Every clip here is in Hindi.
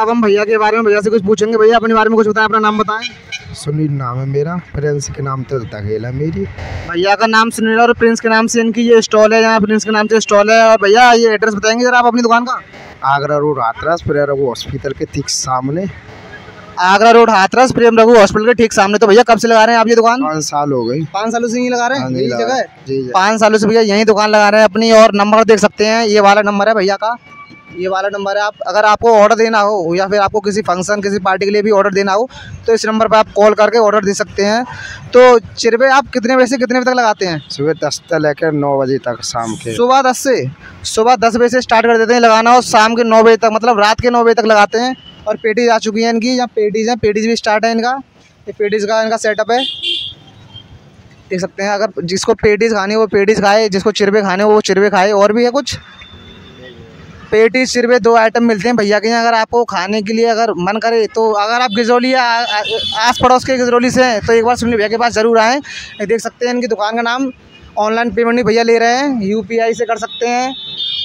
अब हम भैया के बारे में भैया से कुछ पूछेंगे। भैया अपने बारे में कुछ बताएँ अपना नाम बताएँ। सुनील नाम है मेरा। प्रिंस के नाम तो तकेला मेरी। भैया का नाम सुनील और प्रिंस के नाम से इनकी ये स्टॉल है यहाँ प्रिंस के नाम से स्टॉल है। और भैया ये एड्रेस बताएँगे जरा आप अपनी दुकान का? आगरा रोड हाथरस फिर रघु हॉस्पिटल के ठीक सामने। आगरा रोड हाथरस प्रेम रघु हॉस्पिटल के ठीक सामने। तो भैया कब से लगा रहे हैं आप ये दुकान? पाँच साल हो गई। पाँच सालों से यही लगा रहे हैं? हाँ, यही जगह। है? पाँच सालों से भैया यही दुकान लगा रहे हैं अपनी और नंबर देख सकते हैं। ये वाला नंबर है भैया का। ये वाला नंबर है। आप अगर आपको ऑर्डर देना हो या फिर आपको किसी फ़ंक्शन किसी पार्टी के लिए भी ऑर्डर देना हो तो इस नंबर पर आप कॉल करके ऑर्डर दे सकते हैं। तो चिरवे आप कितने बजे से कितने बजे तक लगाते हैं? सुबह दस से लेकर नौ बजे तक शाम के। सुबह दस से? सुबह दस बजे से स्टार्ट कर देते हैं लगाना और शाम के नौ बजे तक मतलब रात के नौ बजे तक लगाते हैं। और पेटीज आ चुकी हैं इनकी यहाँ पेटीज हैं पेटीज भी स्टार्ट है इनका। ये पेटीज का इनका सेटअप है। देख सकते हैं अगर जिसको पेटीज खानी हो वो पेटीज खाए जिसको चिरवे खाने हो वो चिरवे खाए और भी है कुछ? पेटीज चिरवे दो आइटम मिलते हैं भैया के यहाँ। अगर आपको खाने के लिए अगर मन करे तो अगर आप आ- आस पड़ोस के गिजौली से हैं तो एक बार सुनील भैया के पास ज़रूर आएँ। देख सकते हैं इनकी दुकान का नाम। ऑनलाइन पेमेंट भी भैया ले रहे हैं। यूपीआई से कर सकते हैं।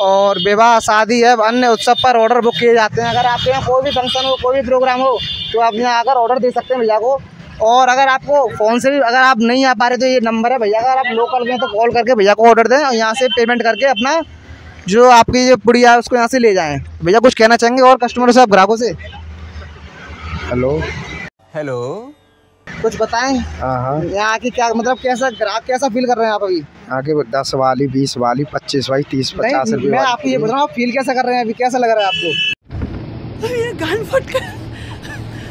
और विवाह, शादी है अन्य उत्सव पर ऑर्डर बुक किए जाते हैं। अगर आपके यहाँ कोई भी फ़ंक्शन हो, कोई भी प्रोग्राम हो तो आप यहाँ आकर ऑर्डर दे सकते हैं भैया को। और अगर आपको फ़ोन से भी अगर आप नहीं आ पा रहे तो ये नंबर है भैया। अगर आप लोकल में तो कॉल करके भैया को ऑर्डर दें और यहाँ से पेमेंट करके अपना जो आपकी जो पुड़िया है उसको यहाँ से ले जाएँ। भैया कुछ कहना चाहेंगे और कस्टमर से आप ग्राहकों से? हेलो हेलो कुछ बताएँ? हाँ हाँ। यहाँ आके क्या मतलब कैसा ग्राहक कैसा फील कर रहे हैं आप अभी? आगे दस वाली बीस वाली पच्चीस वाली तीस पचास मैं आपको ये बता रहा हूँ फील कैसा कर रहे हैं अभी? कैसा लग रहा है आपको?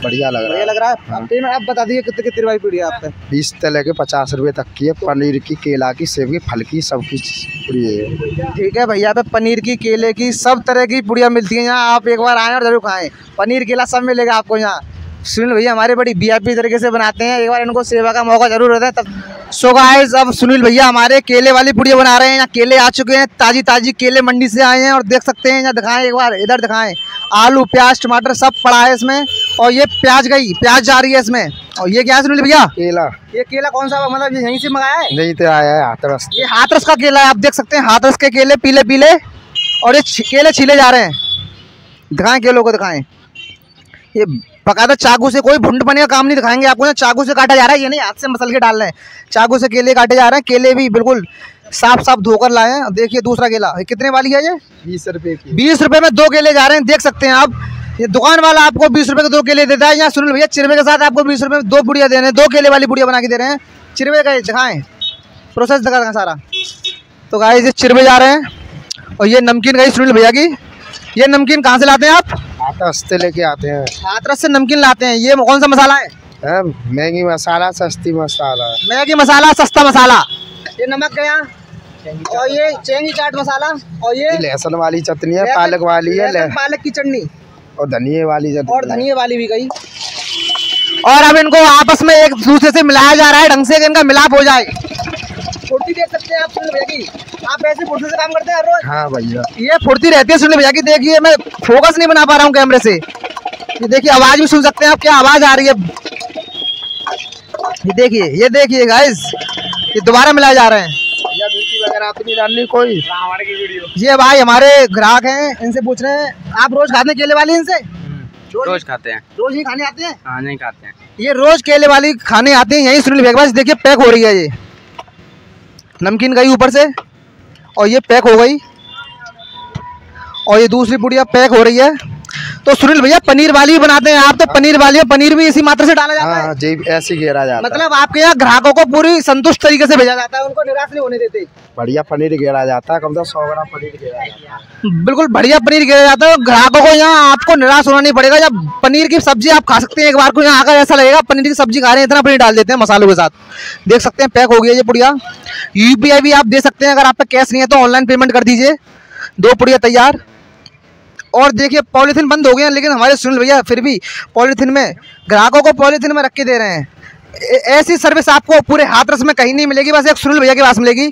बढ़िया लग रहा है। लग रहा है। आप आप बता दीजिए कितने कितने रुपए पड़ी है आप पे बीस से लेके पचास रुपए तक की है। पनीर की केला की सेब की फल की सब की पूरी है। ठीक है भैया पे पनीर की केले की सब तरह की पुड़िया मिलती हैं यहाँ। आप एक बार आएँ और ज़रूर खाएँ। पनीर केला सब मिलेगा आपको यहाँ। सुनील भैया हमारे बड़ी वी तरीके से बनाते हैं। एक बार इनको सेवा का मौका ज़रूर रहता है। तब सो गाइस अब सुनील भैया हमारे केले वाली पुड़िया बना रहे हैं। यहाँ केले आ चुके हैं। ताजी ताजी केले मंडी से आए हैं और देख सकते हैं। यहाँ दिखाएँ एक बार इधर दिखाएँ। आलू प्याज टमाटर सब पड़ा है इसमें। और ये प्याज गई प्याज जा रही है इसमें। और ये क्या है भैया? केला। ये केला कौन सा मतलब ये यहीं से मंगाया है? नहीं तो आया है हाथरस। ये हाथरस का केला है आप देख सकते हैं हाथरस के केले पीले पीले और ये केले छीले जा रहे हैं। दिखाएँ केलों को दिखाएँ। ये बकायदा चाकू से कोई भुंड बने का काम नहीं दिखाएँगे आपको यहाँ चाकू से काटा जा रहा है ये नहीं हाथ से मसल के डाल रहे हैं। चाकू से केले काटे जा रहे हैं केले भी बिल्कुल साफ़ साफ़ धोकर लाए हैं। देखिए दूसरा केला कितने वाली है ये? बीस रुपए की। बीस रुपए में दो केले जा रहे हैं देख सकते हैं आप। ये दुकान वाला आपको बीस रुपए के दो केले देता है। यहाँ सुनील भैया चिरवे के साथ आपको बीस रुपए में दो बुढ़िया दे रहे हैं। दो केले वाली बुढ़िया बना के दे रहे हैं। चिरवे का ये दिखाएँ। प्रोसेस दिखा दें सारा। तो गाय ये चिरवे जा रहे हैं। और ये नमकीन गई सुनील भैया की। ये नमकीन कहाँ से लाते हैं आप? हाथरस से लेके आते हैं। हाथरस से नमकीन लाते हैं। ये कौन सा मसाला है? महँगी मसाला सस्ती मसाला। मैगी मसाला सस्ता मसाला। ये नमक गया और ये चेंगी चाट मसाला। और ये लहसुन वाली चटनी है पालक वाली है पालक की चटनी। और धनिए वाली और। धनिया वाली भी गई और अब इनको आपस में एक दूसरे से मिलाया जा रहा है ढंग से इनका मिलाप हो जाए। फुर्ती देख सकते हैं आप सुनील भैया की? आप ऐसे फुर्ती से काम करते हैं हर रोज? हाँ भैया। ये फुर्ती रहती है सुनील भैया की। देखिए मैं फोकस नहीं बना पा रहा हूँ कैमरे से। ये देखिए आवाज़ भी सुन सकते हैं आप क्या आवाज़ आ रही है। ये देखिए ये देखिए गाइस ये दोबारा मिलाए जा रहे हैं। कोई। ये भाई हमारे ग्राहक हैं इनसे पूछ रहे हैं। आप रोज खाते हैं केले वाली इनसे? रोज खाते हैं। रोज ही खाने आते हैं? हाँ नहीं खाते हैं। ये रोज केले वाली खाने आते हैं यही सुनील भैया देखिए पैक हो रही है ये। नमकीन गई ऊपर से और ये पैक हो गई। और ये दूसरी पुड़िया पैक हो रही है। तो सुनील भैया पनीर वाली बनाते हैं आप तो पनीर वाली है पनीर भी इसी मात्रा से डाला जाता है हाँ? जी ऐसे घेरा जाता है। मतलब आपके यहाँ ग्राहकों को पूरी संतुष्ट तरीके से भेजा जाता है उनको निराश नहीं होने देते। बढ़िया पनीर घेरा जाता है कम से कम सौ ग्राम पनीर घेरा जाता है। बिल्कुल बढ़िया पनीर घेरा जाता है ग्राहकों को यहाँ आपको निराश होना नहीं पड़ेगा। जब पनीर की सब्ज़ी आप खा सकते हैं एक बार को यहाँ आकर ऐसा लगेगा पनीर की सब्ज़ी खा रहे हैं इतना पनीर डाल देते हैं मसालों के साथ। देख सकते हैं पैक हो गया ये पुड़िया। यूपीआई भी आप दे सकते हैं अगर आप पे कैश नहीं है तो ऑनलाइन पेमेंट कर दीजिए। दो पुड़िया तैयार। और देखिए पॉलीथीन बंद हो गए हैं लेकिन हमारे सुनील भैया फिर भी पॉलीथीन में ग्राहकों को पॉलीथीन में रख के दे रहे हैं। ऐसी सर्विस आपको पूरे हाथरस में कहीं नहीं मिलेगी बस एक सुनील भैया के पास मिलेगी।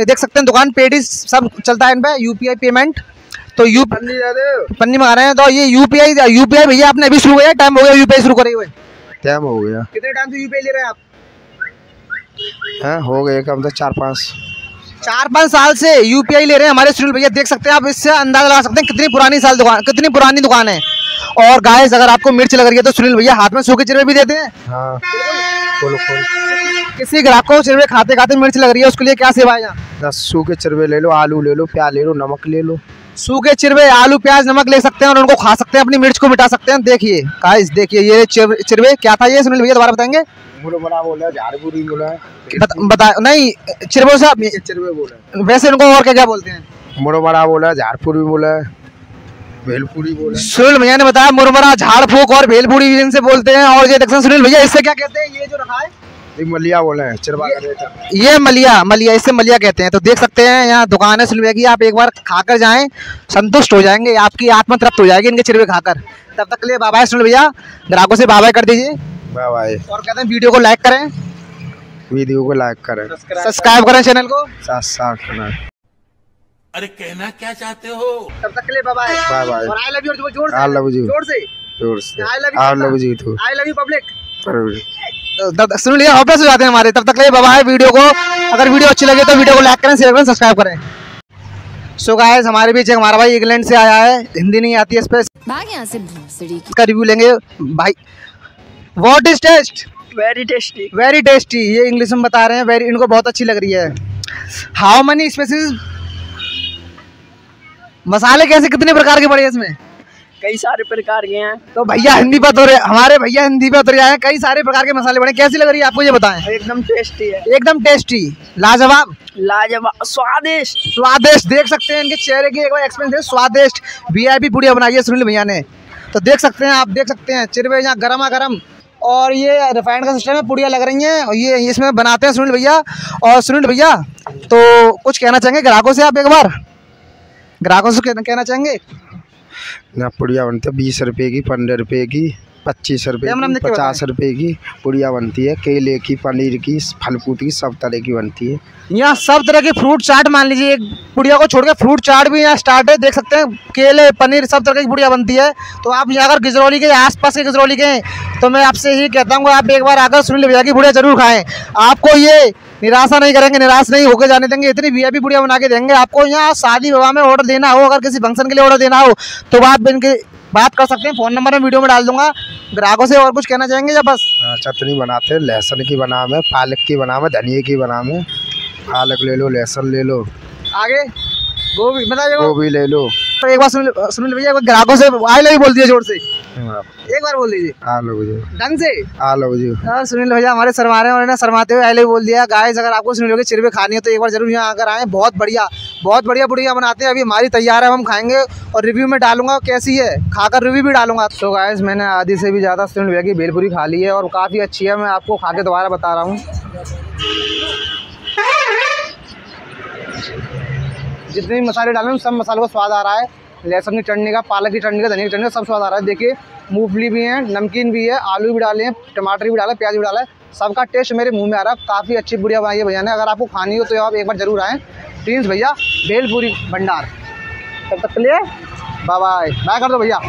देख सकते हैं दुकान पेडी सब चलता है इन पर यूपीआई पेमेंट तो यू पन्नी मंगा रहे हैं तो ये U P I U P I भैया आपने अभी शुरू किया टाइम हो गया यूपीआई शुरू करे हुए। टाइम हो गया। कितने टाइम से यूपीआई ले रहे हैं आप? हैं हो गए कम से चार पाँच। चार पाँच साल से यूपीआई ले रहे हैं हमारे सुनील भैया देख सकते हैं आप इससे अंदाज़ा लगा सकते हैं कितनी पुरानी साल दुकान कितनी पुरानी दुकान है। और गाइस अगर आपको मिर्च लग रही है तो सुनील भैया हाथ में सूखे चिरवे भी देते हैं। हाँ खोलो खोल किसी ग्राहक को चिरवे खाते खाते मिर्च लग रही है उसके लिए क्या सेवा है यहाँ? सूखे चिरवे ले लो आलू ले लो प्याज ले लो नमक ले लो। सूखे चिरवे आलू प्याज नमक ले सकते हैं और उनको खा सकते हैं अपनी मिर्च को मिटा सकते हैं। देखिए गाइस देखिए ये चिरवे क्या था ये? सुनील भैया दोबारा बताएँगे। बता, बता नहीं चिरवे साहब चिरवे बोला। वैसे इनको और क्या क्या बोलते हैं? बड़ा बोला झाड़पुरी बोला भेलपुरी बोला। सुनील भैया ने बताया मुरमरा झाड़ फूक और भेलपुरी इनसे बोलते हैं। और ये सुनील भैया इससे क्या कहते हैं? ये जो रखा है मलिया बोले है चिरवा का रेटा ये मलिया मलिया इसे मलिया कहते हैं। तो देख सकते हैं यहाँ दुकान है भैया की। आप एक बार खाकर जाएँ संतुष्ट हो जाएँगे। आपकी आत्मा तृप्त हो जाएगी इनके चिरवे खाकर। तब तक के लिए बाबा सुनील भैया ग्राहकों से बाबा कर दीजिए। बाय बाय और कहते हैं वीडियो को लाइक करें। वीडियो को लाइक करें। सब्सक्राइब करें चैनल को। साथ साथ अरे कहना क्या चाहते हो? तब तक के लिए बाबा बाय बाय और आई लव यू ज़ोर से। Love you. ज़ोर से। आई लव यू तू आई लव यू पब्लिक सुन लिया हॉपलेस हो जाते हैं हमारे। तब तक के लिए बाबा वीडियो को। अगर वीडियो अच्छी लगे तो वीडियो को लाइक करें शेयर करें सब्सक्राइब करें। सो गाइस हमारे बीच एक हमारा भाई इंग्लैंड से आया है। हिंदी नहीं आती है इस पर भाग यहाँ से भोसड़ी की इसका रिव्यू लेंगे। भाई what is taste very tasty very tasty ये इंग्लिश में बता रहे हैं। वेरी इनको बहुत अच्छी लग रही है। हाउ मनी स्पेसिस मसाले कैसे कितने प्रकार के पड़े हैं इसमें? कई सारे प्रकार के हैं। तो भैया हिंदी पे उतर हमारे भैया हिंदी पे उतर जाए कई सारे प्रकार के मसाले बने। कैसी लग रही है? आपको ये बताएँ। एकदम टेस्टी है। एकदम टेस्टी लाजवाब। लाजवाब स्वादिष्ट। स्वादिष्ट। देख सकते हैं इनके चेहरे की एक बार एक्सपीरियंस है स्वादिष्ट। वीआईपी पुड़िया बनाई है सुनील भैया ने। तो देख सकते हैं आप देख सकते हैं। चिरवे यहाँ गर्मा गर्म और ये रिफाइंड का सिस्टम है पुड़िया लग रही हैं। और ये इसमें बनाते हैं सुनील भैया। और सुनील भैया तो कुछ कहना चाहेंगे? ग्राहकों से आप एक बार? ग्राहकों से कहना चाहेंगे? ना पुड़िया बनती है बीस रुपए की पंद्रह रुपए की पच्चीस रुपए की पचास रुपए की पुड़िया बनती है केले की पनीर की फलफूट की सब तरह की बनती है। यहाँ सब तरह की फ्रूट चाट मान लीजिए एक पुड़िया को छोड़ के फ्रूट चाट भी यहाँ स्टार्ट है देख सकते हैं केले पनीर सब तरह की पुड़िया बनती है। तो आप यहाँ अगर गिजरौली के आसपास के गिजरौली के हैं, तो मैं आपसे यही कहता हूँ आप एक बार आकर सुनील भैया की पुड़िया ज़रूर खाएँ। आपको ये निराशा नहीं करेंगे निराश नहीं होकर जाने देंगे इतनी वी पुड़िया बना के देंगे। आपको यहाँ शादी विवाह में ऑर्डर देना हो अगर किसी फ़ंक्शन के लिए ऑर्डर देना हो तो आप इनके बात कर सकते हैं फ़ोन नंबर में वीडियो में डाल दूँगा। ग्राहकों से और कुछ कहना चाहेंगे या बस? हाँ, चटनी बनाते हैं लहसुन की बना में पालक की बना में धनिया की बना में पालक ले लो लहसुन ले लो। आगे? गोभी बताइए गोभी ले लो। तो एक बार सुनील सुनील भैया ग्राहकों से आई लव यू बोल दिए ज़ोर से। एक बार बोल दीजिए। आ लो जी ढंग से। आ लो जी सुनील भैया हमारे शर्मा रहे हैं और इन्हें शर्माते हुए पहले ही बोल दिया गाइस अगर आपको सुनील भैया की चिरवे खानी है तो एक बार ज़रूर यहाँ आकर आए। बहुत बढ़िया बहुत बढ़िया बुढ़िया बनाते हैं। अभी हमारी तैयार है हम खाएँगे और रिव्यू में डालूँगा कैसी है? खाकर रिव्यू भी डालूँगा। तो गाइस मैंने आधी से भी ज़्यादा सुनील भैया की भेलपुरी खा ली है और काफ़ी अच्छी है। मैं आपको खा के दोबारा बता रहा हूँ। जितने भी मसाले डाले हैं सब मसालों का स्वाद आ रहा है। लहसुन की चटनी का, पालक की चटनी का, धनिया की चटनी का सब स्वाद आ रहा है। देखिए, मूंगफली भी है, नमकीन भी है, आलू भी डाले हैं, टमाटर भी डाला, प्याज भी डाला है। सबका टेस्ट मेरे मुँह में आ रहा है। काफ़ी अच्छी बुढ़िया बनाई है भैया ने अगर आपको खानी हो तो आप एक बार ज़रूर आएँ। प्लीज़ भैया, भेलपुरी भंडार। तब तक के लिए बाय बाय कर दो भैया।